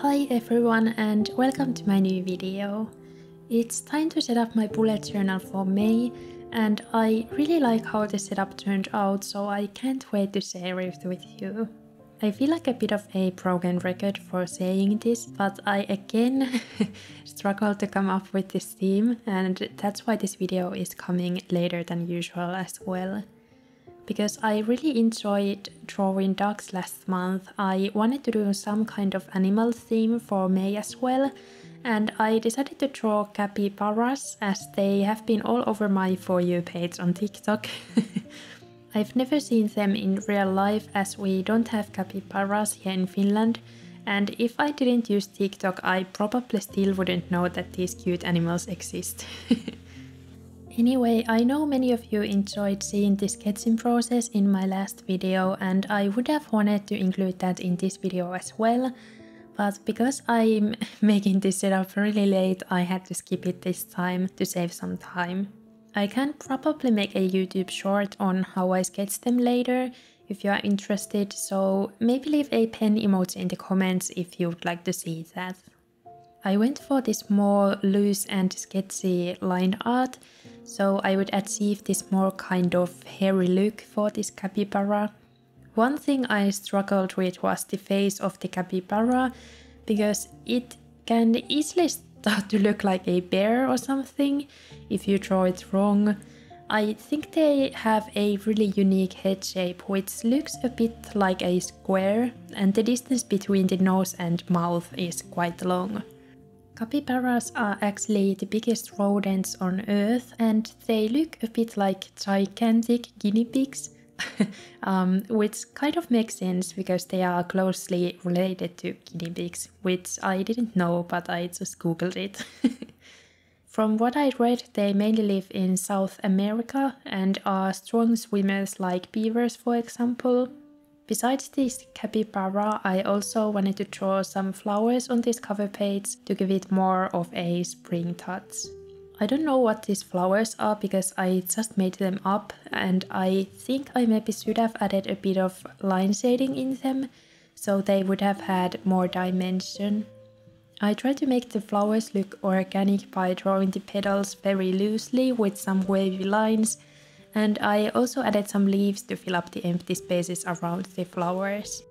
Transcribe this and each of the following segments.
Hi everyone and welcome to my new video. It's time to set up my bullet journal for May and I really like how the setup turned out so I can't wait to share it with you. I feel like a bit of a broken record for saying this, but I again struggled to come up with this theme and that's why this video is coming later than usual as well because I really enjoyed drawing dogs last month. I wanted to do some kind of animal theme for May as well, and I decided to draw capybaras as they have been all over my For You page on TikTok. I've never seen them in real life as we don't have capybaras here in Finland, and if I didn't use TikTok, I probably still wouldn't know that these cute animals exist. Anyway, I know many of you enjoyed seeing the sketching process in my last video and I would have wanted to include that in this video as well, but because I'm making this setup really late, I had to skip it this time to save some time. I can probably make a YouTube short on how I sketch them later if you are interested, so maybe leave a pen emoji in the comments if you would like to see that. I went for this more loose and sketchy line art so I would achieve this more kind of hairy look for this capybara. One thing I struggled with was the face of the capybara because it can easily start to look like a bear or something if you draw it wrong. I think they have a really unique head shape which looks a bit like a square and the distance between the nose and mouth is quite long. Capybaras are actually the biggest rodents on Earth and they look a bit like gigantic guinea pigs, um, which kind of makes sense because they are closely related to guinea pigs, which I didn't know but I just googled it. From what I read, they mainly live in South America and are strong swimmers like beavers, for example. Besides this capybara, I also wanted to draw some flowers on this cover page to give it more of a spring touch. I don't know what these flowers are because I just made them up and I think I maybe should have added a bit of line shading in them so they would have had more dimension. I tried to make the flowers look organic by drawing the petals very loosely with some wavy lines and I also added some leaves to fill up the empty spaces around the flowers.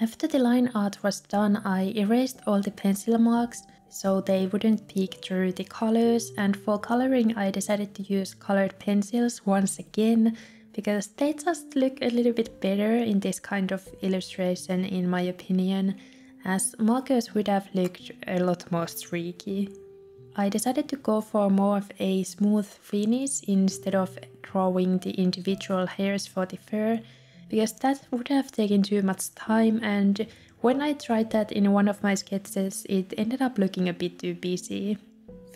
After the line art was done, I erased all the pencil marks so they wouldn't peek through the colors and for coloring I decided to use colored pencils once again because they just look a little bit better in this kind of illustration in my opinion as markers would have looked a lot more streaky. I decided to go for more of a smooth finish instead of drawing the individual hairs for the fur because that would have taken too much time and when I tried that in one of my sketches it ended up looking a bit too busy.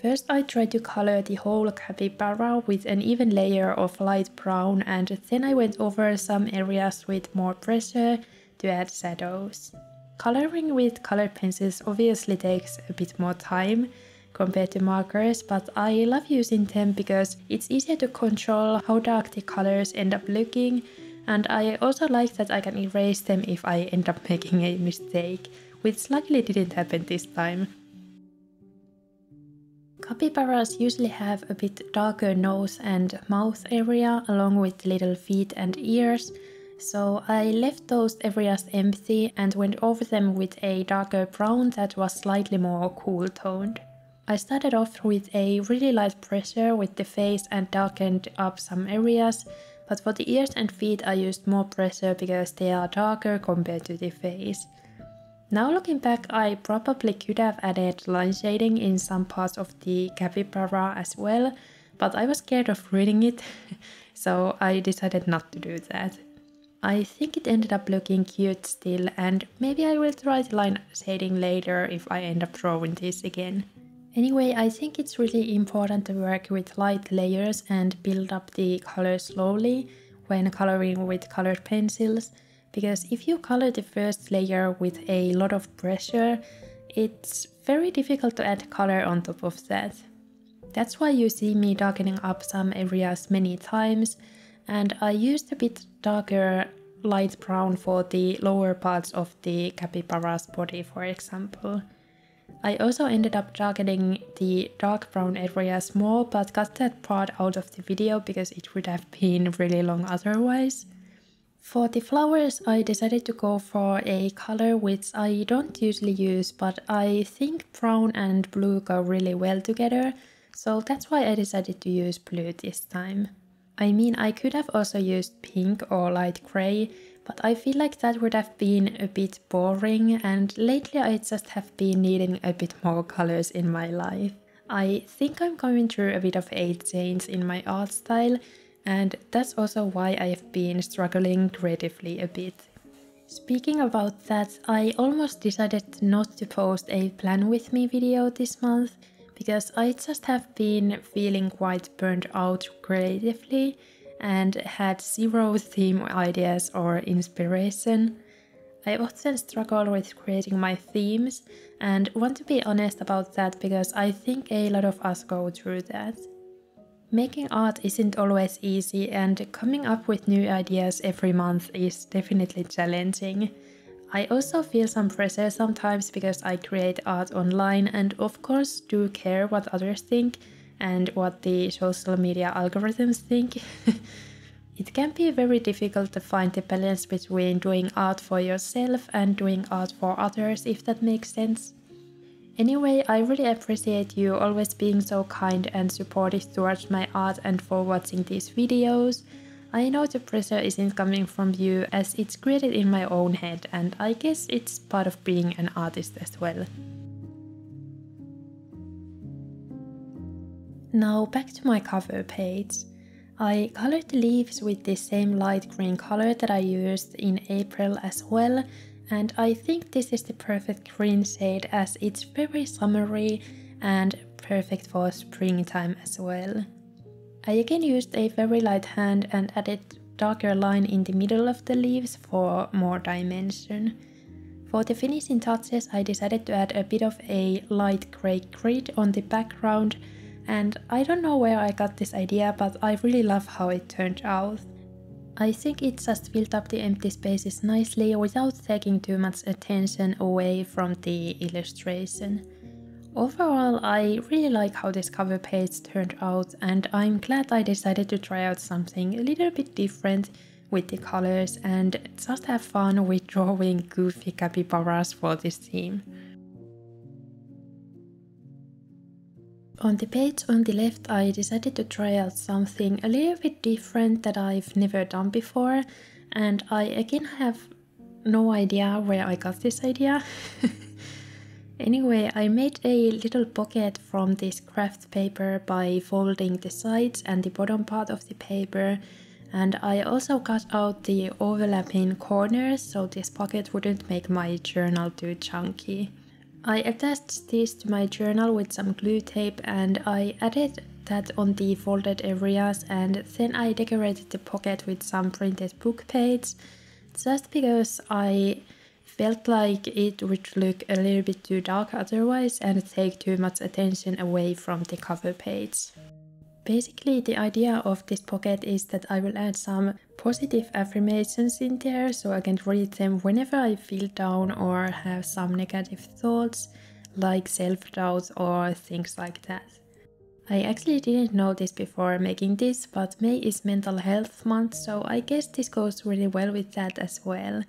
First I tried to color the whole capybara with an even layer of light brown and then I went over some areas with more pressure to add shadows. Coloring with colored pencils obviously takes a bit more time compared to markers, but I love using them because it's easier to control how dark the colors end up looking and I also like that I can erase them if I end up making a mistake, which luckily didn't happen this time. Capybaras usually have a bit darker nose and mouth area along with little feet and ears, so I left those areas empty and went over them with a darker brown that was slightly more cool toned. I started off with a really light pressure with the face and darkened up some areas, but for the ears and feet I used more pressure because they are darker compared to the face. Now looking back, I probably could have added line shading in some parts of the capybara as well, but I was scared of ruining it, so I decided not to do that. I think it ended up looking cute still and maybe I will try the line shading later if I end up drawing this again. Anyway, I think it's really important to work with light layers and build up the color slowly when coloring with colored pencils because if you color the first layer with a lot of pressure, it's very difficult to add color on top of that. That's why you see me darkening up some areas many times and I used a bit darker light brown for the lower parts of the capybara's body, for example. I also ended up darkening the dark brown areas more, but cut that part out of the video because it would have been really long otherwise. For the flowers, I decided to go for a color which I don't usually use, but I think brown and blue go really well together, so that's why I decided to use blue this time. I mean, I could have also used pink or light grey, but I feel like that would have been a bit boring and lately I just have been needing a bit more colors in my life. I think I'm going through a bit of a change in my art style and that's also why I have been struggling creatively a bit. Speaking about that, I almost decided not to post a plan with me video this month because I just have been feeling quite burned out creatively and had zero theme ideas or inspiration. I often struggle with creating my themes and want to be honest about that because I think a lot of us go through that. Making art isn't always easy and coming up with new ideas every month is definitely challenging. I also feel some pressure sometimes because I create art online and of course do care what others think and what the social media algorithms think. it can be very difficult to find the balance between doing art for yourself and doing art for others, if that makes sense. Anyway, I really appreciate you always being so kind and supportive towards my art and for watching these videos. I know the pressure isn't coming from you as it's created in my own head and I guess it's part of being an artist as well. Now back to my cover page. I colored the leaves with the same light green color that I used in April as well and I think this is the perfect green shade as it's very summery and perfect for springtime as well. I again used a very light hand and added darker line in the middle of the leaves for more dimension. For the finishing touches I decided to add a bit of a light grey grid on the background and I don't know where I got this idea, but I really love how it turned out. I think it just filled up the empty spaces nicely without taking too much attention away from the illustration. Overall, I really like how this cover page turned out and I'm glad I decided to try out something a little bit different with the colors and just have fun with drawing goofy capybaras for this theme. On the page on the left I decided to try out something a little bit different that I've never done before and I again have no idea where I got this idea. anyway, I made a little pocket from this craft paper by folding the sides and the bottom part of the paper and I also cut out the overlapping corners so this pocket wouldn't make my journal too chunky. I attached this to my journal with some glue tape and I added that on the folded areas and then I decorated the pocket with some printed book pages just because I felt like it would look a little bit too dark otherwise and take too much attention away from the cover page. Basically, the idea of this pocket is that I will add some positive affirmations in there so I can read them whenever I feel down or have some negative thoughts like self-doubt or things like that. I actually didn't know this before making this, but May is mental health month, so I guess this goes really well with that as well.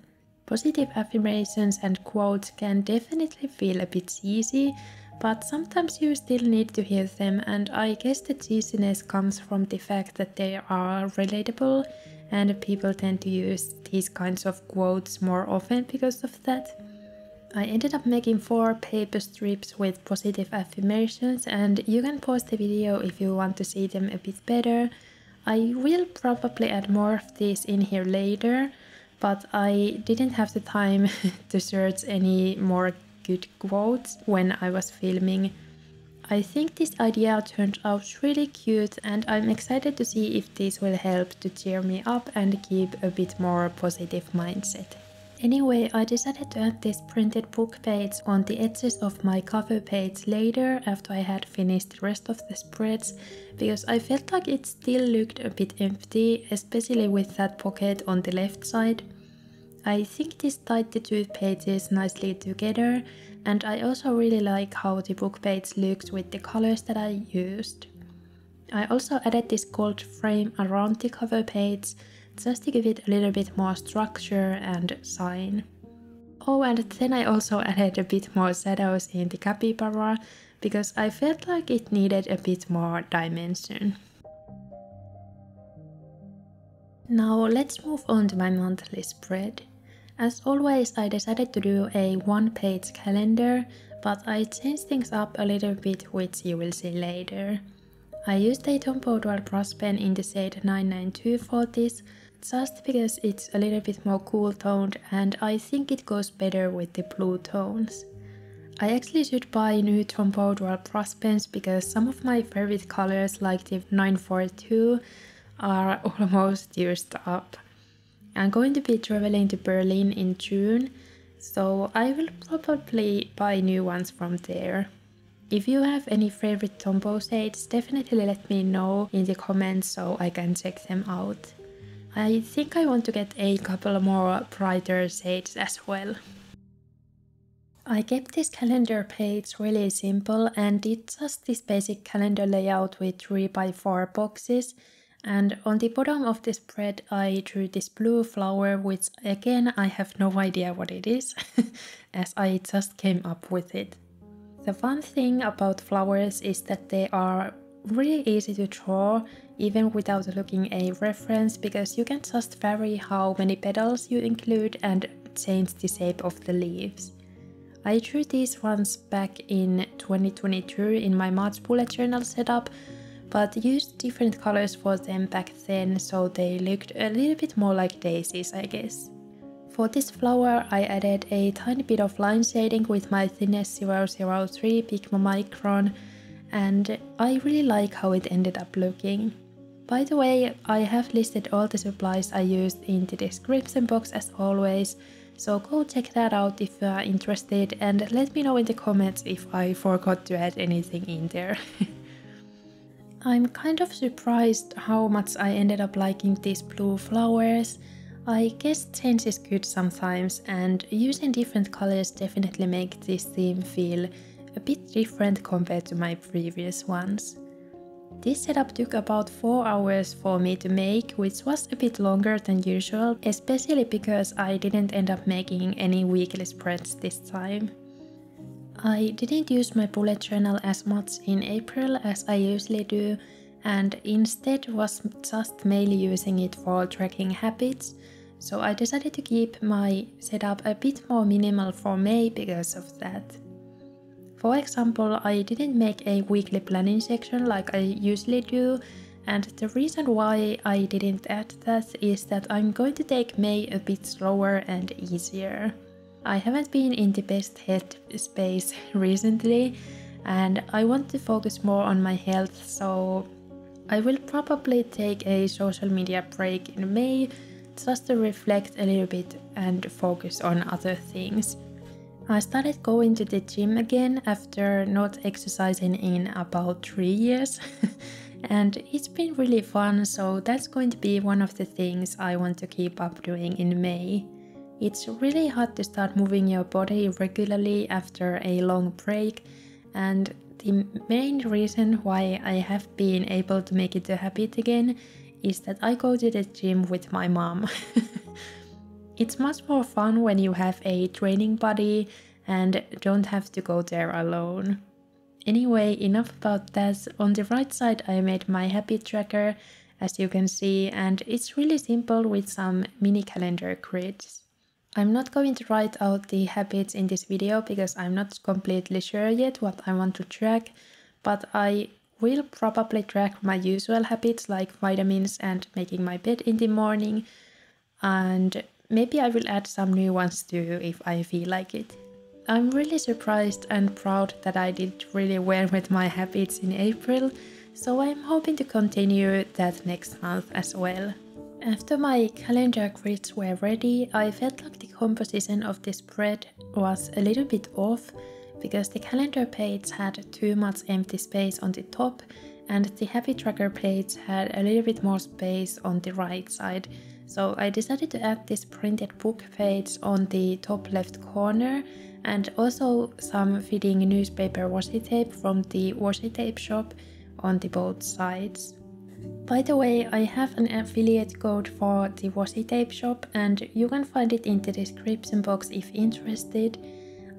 Positive affirmations and quotes can definitely feel a bit easy, but sometimes you still need to hear them and I guess the cheesiness comes from the fact that they are relatable and people tend to use these kinds of quotes more often because of that. I ended up making four paper strips with positive affirmations and you can pause the video if you want to see them a bit better. I will probably add more of these in here later, but I didn't have the time to search any more good quotes when I was filming. I think this idea turned out really cute and I'm excited to see if this will help to cheer me up and keep a bit more positive mindset. Anyway, I decided to add this printed book page on the edges of my cover page later after I had finished the rest of the spreads because I felt like it still looked a bit empty, especially with that pocket on the left side. I think this tied the two pages nicely together and I also really like how the book page looks with the colors that I used. I also added this gold frame around the cover page just to give it a little bit more structure and shine. Oh and then I also added a bit more shadows in the capybara because I felt like it needed a bit more dimension. Now let's move on to my monthly spread. As always I decided to do a one page calendar but I changed things up a little bit which you will see later. I used a Tombow Dual brush pen in the shade 992 for this just because it's a little bit more cool toned and I think it goes better with the blue tones. I actually should buy new Tombow Dual brush pens because some of my favorite colors like the 942 are almost used up. I'm going to be traveling to Berlin in June, so I will probably buy new ones from there. If you have any favorite Tombow shades, definitely let me know in the comments so I can check them out. I think I want to get a couple more brighter shades as well. I kept this calendar page really simple and it's just this basic calendar layout with 3x4 boxes and on the bottom of the spread I drew this blue flower which again I have no idea what it is as I just came up with it. The fun thing about flowers is that they are really easy to draw even without looking a reference because you can just vary how many petals you include and change the shape of the leaves. I drew these ones back in 2022 in my March bullet journal setup but used different colors for them back then so they looked a little bit more like daisies I guess. For this flower I added a tiny bit of line shading with my thinness 003 Pigma Micron and I really like how it ended up looking. By the way, I have listed all the supplies I used in the description box as always, so go check that out if you are interested and let me know in the comments if I forgot to add anything in there. I'm kind of surprised how much I ended up liking these blue flowers. I guess change is good sometimes and using different colors definitely make this theme feel a bit different compared to my previous ones. This setup took about 4 hours for me to make, which was a bit longer than usual, especially because I didn't end up making any weekly spreads this time. I didn't use my bullet journal as much in April as I usually do and instead was just mainly using it for tracking habits, so I decided to keep my setup a bit more minimal for May because of that. For example, I didn't make a weekly planning section like I usually do, and the reason why I didn't add that is that I'm going to take May a bit slower and easier. I haven't been in the best head space recently and I want to focus more on my health so I will probably take a social media break in May just to reflect a little bit and focus on other things. I started going to the gym again after not exercising in about 3 years and it's been really fun so that's going to be one of the things I want to keep up doing in May. It's really hard to start moving your body regularly after a long break, and the main reason why I have been able to make it a habit again is that I go to the gym with my mom. it's much more fun when you have a training buddy and don't have to go there alone. Anyway, enough about that. On the right side I made my habit tracker as you can see and it's really simple with some mini calendar grids. I'm not going to write out the habits in this video because I'm not completely sure yet what I want to track, but I will probably track my usual habits like vitamins and making my bed in the morning, and maybe I will add some new ones too if I feel like it. I'm really surprised and proud that I did really well with my habits in April, so I'm hoping to continue that next month as well. After my calendar grids were ready, I felt like the composition of the spread was a little bit off because the calendar page had too much empty space on the top and the habit tracker page had a little bit more space on the right side. So I decided to add this printed book page on the top left corner and also some fitting newspaper washi tape from the washi tape shop on the both sides. By the way, I have an affiliate code for the washi tape shop and you can find it in the description box if interested.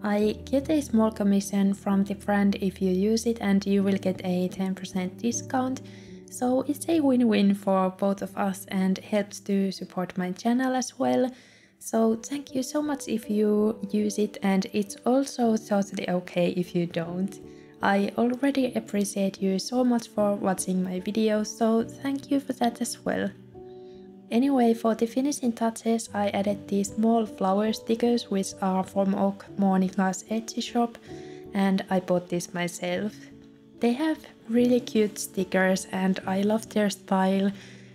I get a small commission from the brand if you use it and you will get a 10% discount. So it's a win-win for both of us and helps to support my channel as well. So thank you so much if you use it and it's also totally okay if you don't. I already appreciate you so much for watching my videos, so thank you for that as well. Anyway, for the finishing touches, I added these small flower stickers which are from Oak Monica's Etsy shop and I bought this myself. They have really cute stickers and I love their style,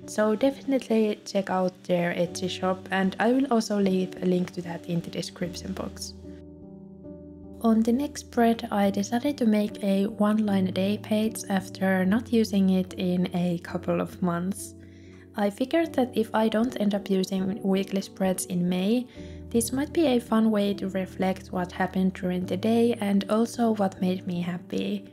so definitely check out their Etsy shop and I will also leave a link to that in the description box. On the next spread, I decided to make a one line a day page after not using it in a couple of months. I figured that if I don't end up using weekly spreads in May, this might be a fun way to reflect what happened during the day and also what made me happy.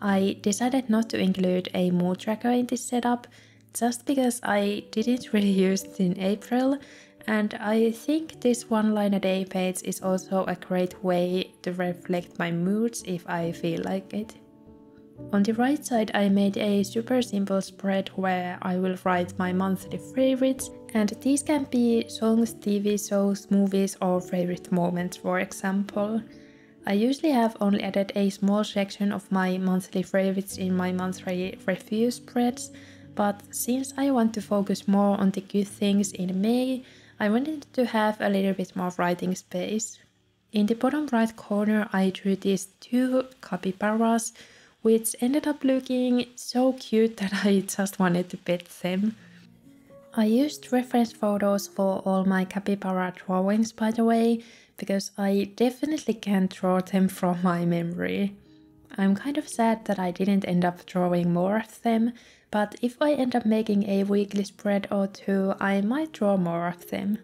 I decided not to include a mood tracker in this setup just because I didn't really use it in April and I think this one line a day page is also a great way to reflect my moods if I feel like it. On the right side I made a super simple spread where I will write my monthly favorites and these can be songs, TV shows, movies or favorite moments for example. I usually have only added a small section of my monthly favorites in my monthly review spreads, but since I want to focus more on the good things in May, I wanted to have a little bit more writing space. In the bottom right corner I drew these two capybaras which ended up looking so cute that I just wanted to pet them. I used reference photos for all my capybara drawings by the way, because I definitely can't draw them from my memory. I'm kind of sad that I didn't end up drawing more of them, but if I end up making a weekly spread or two, I might draw more of them.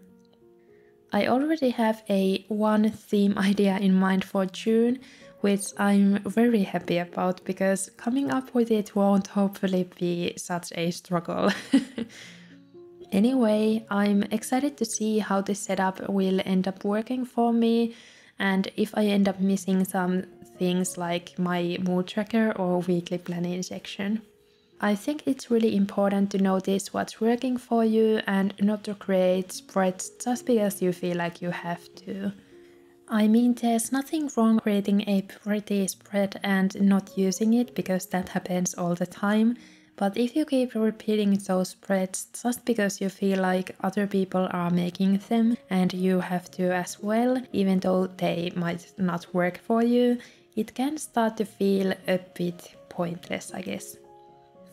I already have a one theme idea in mind for June, which I'm very happy about because coming up with it won't hopefully be such a struggle. anyway, I'm excited to see how this setup will end up working for me and if I end up missing some things like my mood tracker or weekly planning section. I think it's really important to notice what's working for you and not to create spreads just because you feel like you have to. I mean, there's nothing wrong creating a pretty spread and not using it because that happens all the time. But if you keep repeating those spreads just because you feel like other people are making them and you have to as well, even though they might not work for you, it can start to feel a bit pointless, I guess.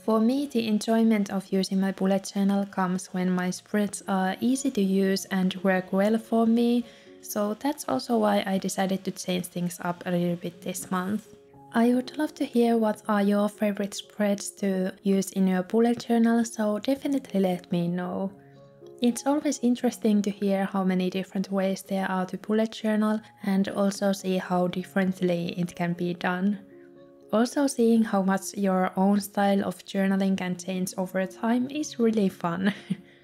For me, the enjoyment of using my bullet journal comes when my spreads are easy to use and work well for me, so that's also why I decided to change things up a little bit this month. I would love to hear what are your favorite spreads to use in your bullet journal, so definitely let me know. It's always interesting to hear how many different ways there are to bullet journal and also see how differently it can be done. Also seeing how much your own style of journaling can change over time is really fun.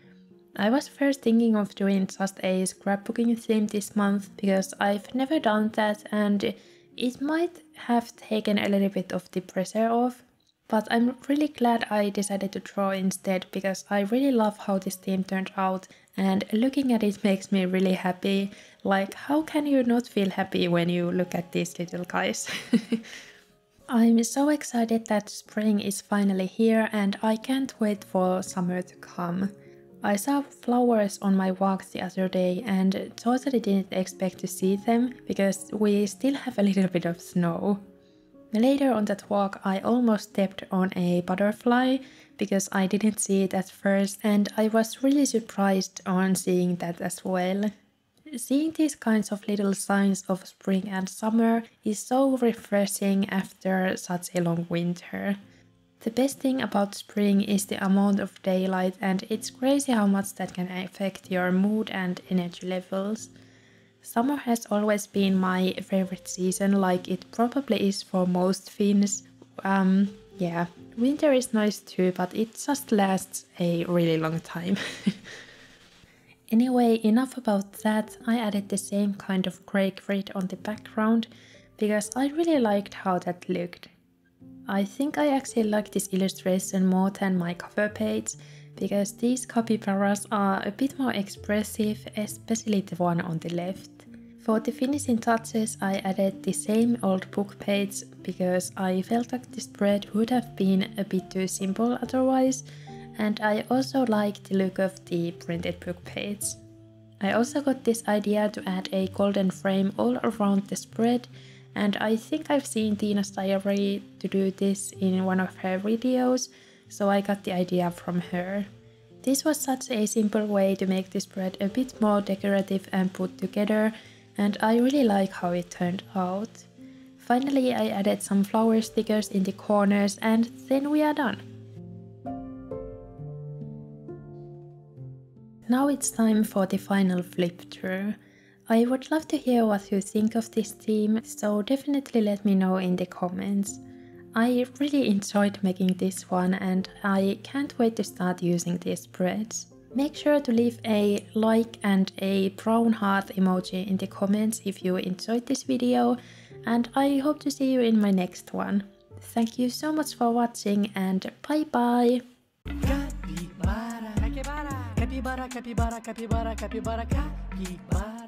I was first thinking of doing just a scrapbooking theme this month because I've never done that and it might have taken a little bit of the pressure off. But I'm really glad I decided to draw instead because I really love how this theme turned out and looking at it makes me really happy. Like, how can you not feel happy when you look at these little guys? I'm so excited that spring is finally here and I can't wait for summer to come. I saw flowers on my walk the other day and totally didn't expect to see them because we still have a little bit of snow. Later on that walk I almost stepped on a butterfly because I didn't see it at first and I was really surprised on seeing that as well. Seeing these kinds of little signs of spring and summer is so refreshing after such a long winter. The best thing about spring is the amount of daylight and it's crazy how much that can affect your mood and energy levels. Summer has always been my favorite season like it probably is for most Finns. Um, yeah, winter is nice too but it just lasts a really long time. Anyway, enough about that. I added the same kind of grey grid on the background because I really liked how that looked. I think I actually like this illustration more than my cover page because these capybaras are a bit more expressive, especially the one on the left. For the finishing touches I added the same old book page because I felt like the spread would have been a bit too simple otherwise and I also like the look of the printed book page. I also got this idea to add a golden frame all around the spread and I think I've seen Tina's diary to do this in one of her videos, so I got the idea from her. This was such a simple way to make the spread a bit more decorative and put together and I really like how it turned out. Finally I added some flower stickers in the corners and then we are done. Now it's time for the final flip through. I would love to hear what you think of this theme, so definitely let me know in the comments. I really enjoyed making this one and I can't wait to start using these spreads. Make sure to leave a like and a brown heart emoji in the comments if you enjoyed this video and I hope to see you in my next one. Thank you so much for watching and bye bye! capibara, capibara, capibara, capibara, capibara, capibara.